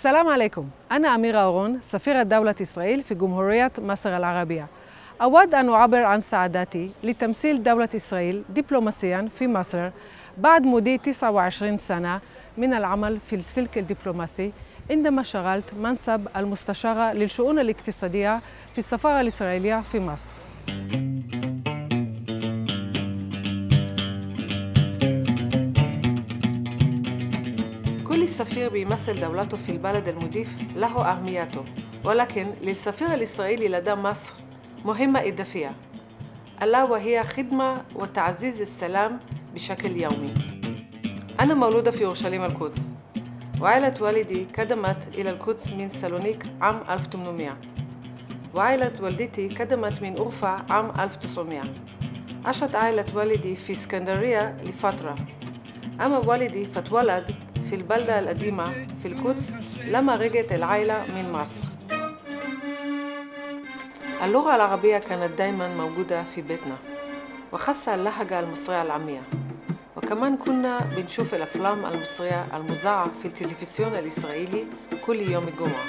السلام عليكم. أنا أميرة أورون سفيرة دولة إسرائيل في جمهورية مصر العربية. أود أن أعبر عن سعادتي لتمثيل دولة إسرائيل دبلوماسيا في مصر بعد مضي 29 سنة من العمل في السلك الدبلوماسي عندما شغلت منصب المستشارة للشؤون الاقتصادية في السفارة الإسرائيلية في مصر. كل سفير بيمثل دولته في البلد المضيف له أهميته ولكن للسفير الإسرائيلي لدى مصر مهمة إضافية ألا وهي خدمة وتعزيز السلام بشكل يومي. أنا مولودة في أورشليم القدس وعائلة والدي قدمت إلى القدس من سالونيك عام 1800 وعائلة والدتي قدمت من أورفا عام 1900 عاشت عائلة والدي في إسكندرية لفترة. أما والدي فتولد في البلدة القديمة في القدس لما رجعت العائلة من مصر. اللغة العربية كانت دايما موجودة في بيتنا وخاصة اللهجة المصرية العامية. وكمان كنا بنشوف الأفلام المصرية المذاعة في التلفزيون الإسرائيلي كل يوم الجمعة.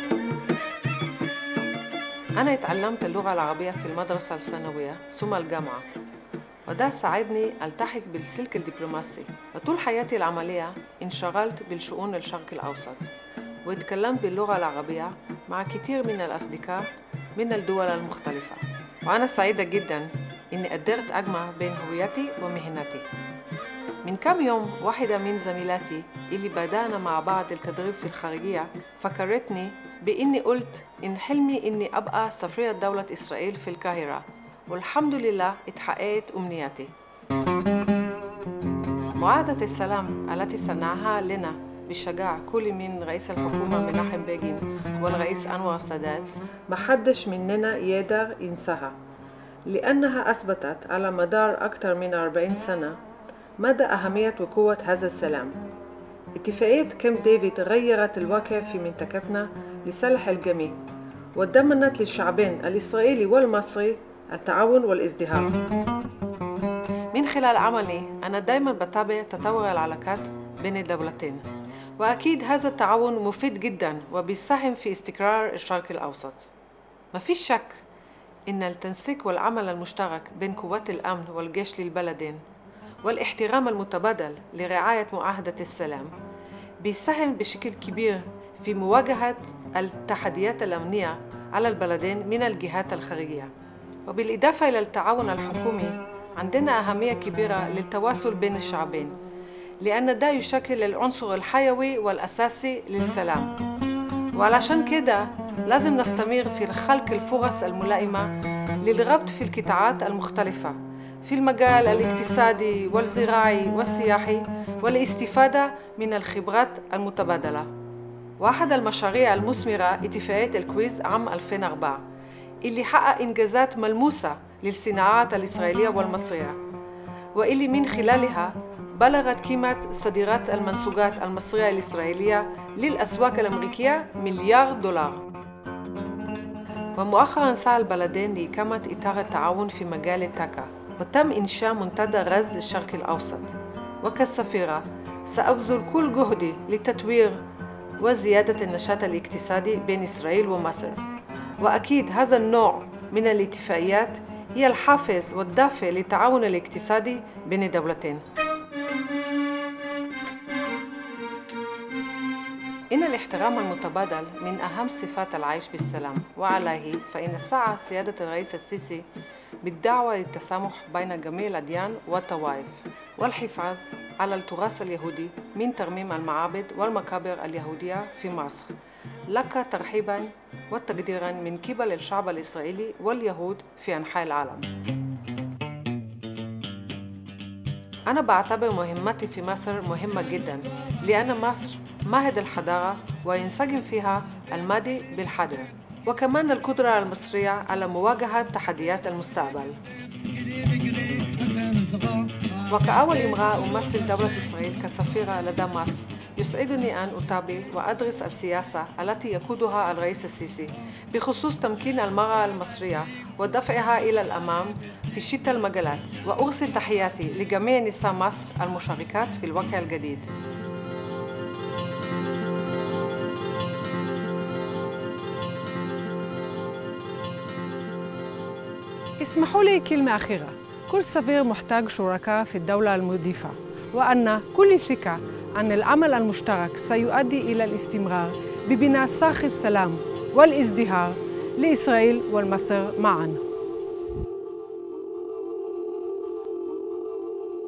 أنا اتعلمت اللغة العربية في المدرسة الثانوية ثم الجامعة. وده ساعدني ألتحق بالسلك الدبلوماسي وطول حياتي العملية انشغلت بالشؤون الشرق الأوسط واتكلمت باللغة العربية مع كثير من الأصدقاء من الدول المختلفة. وأنا سعيدة جدا إني قدرت أجمع بين هويتي ومهنتي. من كم يوم واحدة من زميلاتي اللي بدأنا مع بعض التدريب في الخارجية فكرتني بإني قلت إن حلمي إني أبقى سفيرة دولة إسرائيل في القاهرة. والحمد لله اتحققت أمنياتي معاهدة السلام التي صنعها لنا بشجاع كل من رئيس الحكومة مناحم بيجين والرئيس أنور السادات ما حدش مننا يقدر ينساها. لأنها أثبتت على مدار أكثر من 40 سنة مدى أهمية وقوة هذا السلام. اتفاقية كامب ديفيد غيرت الواقع في منطقتنا لصالح الجميع وضمنت للشعبين الإسرائيلي والمصري التعاون والازدهار. من خلال عملي أنا دايما بتابع تطور العلاقات بين الدولتين وأكيد هذا التعاون مفيد جدا وبيساهم في استقرار الشرق الأوسط. ما فيش شك إن التنسيق والعمل المشترك بين قوات الأمن والجيش للبلدين والاحترام المتبادل لرعاية معاهدة السلام بيساهم بشكل كبير في مواجهة التحديات الأمنية على البلدين من الجهات الخارجية. وبالإضافة إلى التعاون الحكومي عندنا أهمية كبيرة للتواصل بين الشعبين لأن ده يشكل العنصر الحيوي والأساسي للسلام. وعلشان كده لازم نستمر في خلق الفرص الملائمة للربط في القطاعات المختلفة في المجال الاقتصادي والزراعي والسياحي والاستفادة من الخبرات المتبادلة. وأحد المشاريع المثمرة اتفاقية الكويز عام 2004 اللي حقق إنجازات ملموسة للصناعات الإسرائيلية والمصرية. واللي من خلالها بلغت قيمة صادرات المنسوجات المصرية الإسرائيلية للأسواق الأمريكية مليار دولار. ومؤخرا سعى البلدين لإقامة إطار التعاون في مجال الطاقة وتم إنشاء منتدى غاز الشرق الأوسط. وكسفيرة سأبذل كل جهدي لتطوير وزيادة النشاط الاقتصادي بين إسرائيل ومصر. وأكيد هذا النوع من الاتفاقيات هي الحافز والدافع للتعاون الاقتصادي بين الدولتين. إن الاحترام المتبادل من أهم صفات العيش بالسلام وعليه فإن سعى سيادة الرئيس السيسي بالدعوة للتسامح بين جميع الأديان والطوائف والحفاظ على التراث اليهودي من ترميم المعابد والمقابر اليهودية في مصر. لك ترحيبا وتقديرا من قبل الشعب الإسرائيلي واليهود في أنحاء العالم. أنا بعتبر مهمتي في مصر مهمة جدا لأن مصر معهد الحضارة وينسجم فيها الماضي بالحاضر وكمان القدرة المصرية على مواجهة تحديات المستقبل. وكأول امرأة أمثل دولة إسرائيل كسفيرة لدى مصر يسعدني أن أتابع وأدرس السياسة التي يقودها الرئيس السيسي بخصوص تمكين المرأة المصرية ودفعها إلى الأمام في شتى المجالات. وأرسل تحياتي لجميع نساء مصر المشاركات في الواقع الجديد. اسمحوا لي كلمة أخيرة. كل صغير محتاج شركاء في الدولة المضيفة وأن كل ثقة أن العمل المشترك سيؤدي إلى الاستمرار ببناء صاخ السلام والازدهار لإسرائيل والمصر معاً.